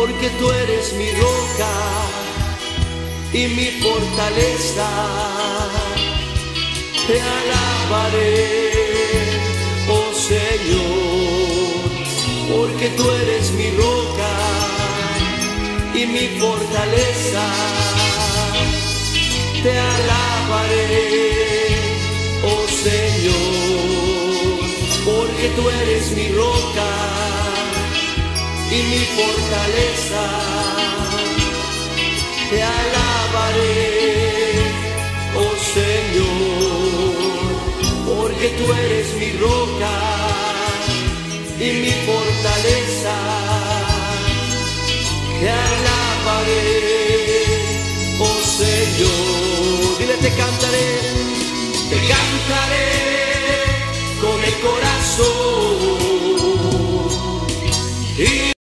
porque tú eres mi roca y mi fortaleza. Te alabaré, oh Señor, porque tú eres mi roca y mi fortaleza. Te alabaré, oh Señor, porque tú eres mi roca y mi fortaleza. Te alabaré, oh Señor, porque tú eres mi roca y mi fortaleza. Te alabaré, oh Señor. Dile, te cantaré, te cantaré